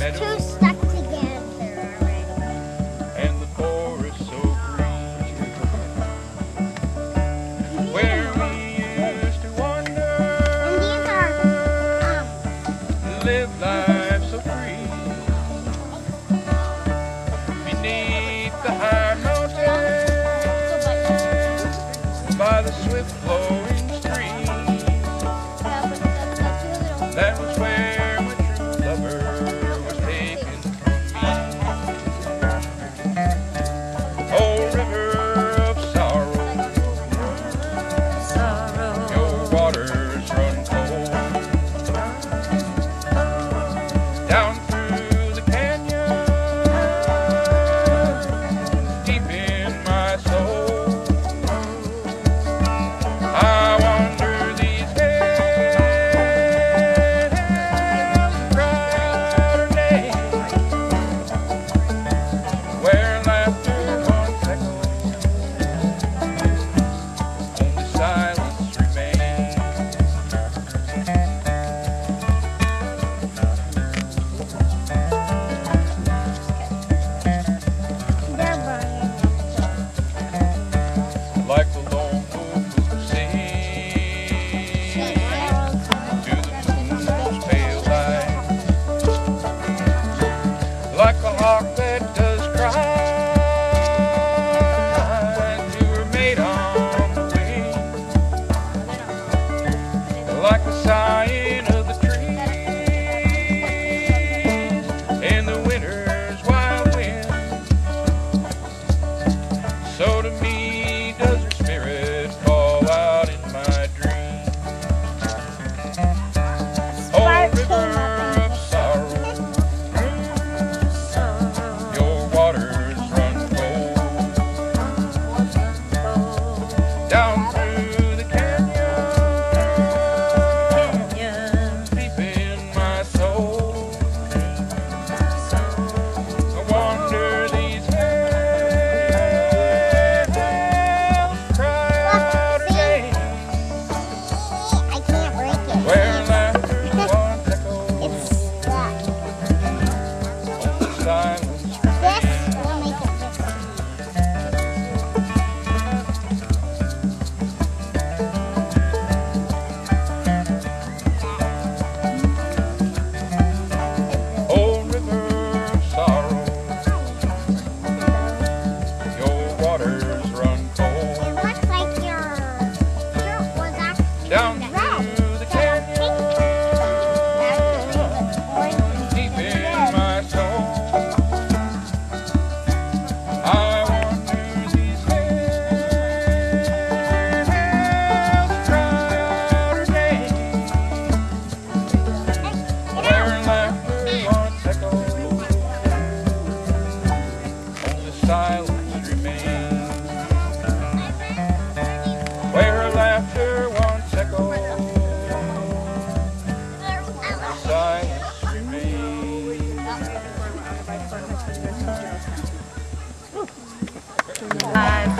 It's too stuck together already. And the forest so green. Where we used to wander. Um, Live life so free. Beneath the high mountains. By the swift flow.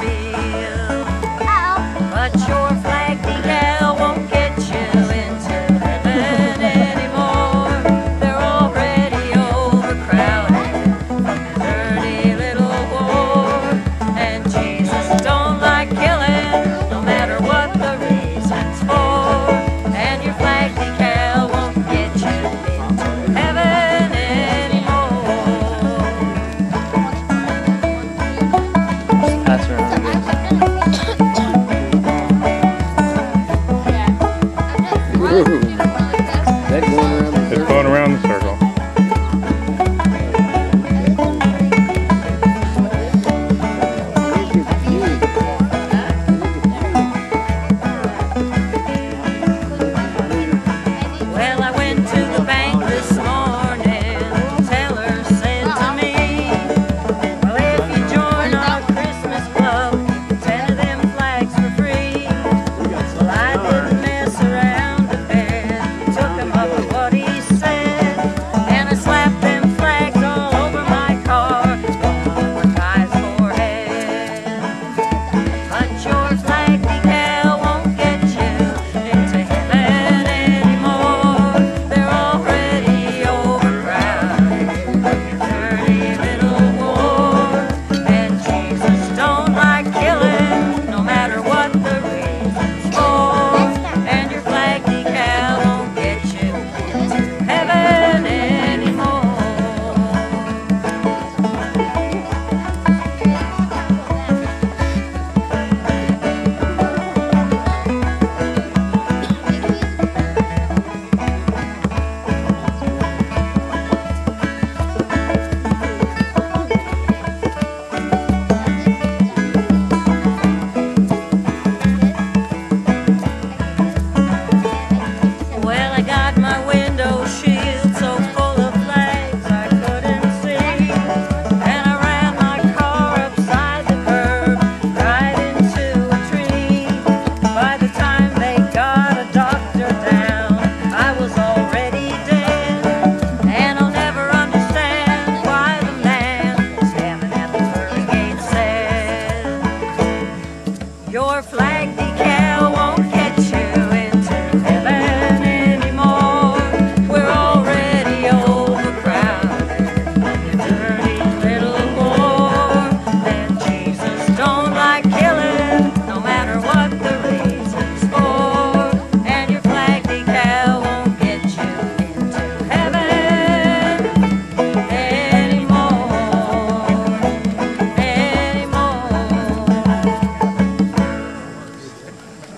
Feel. That going around the It's going around the circle.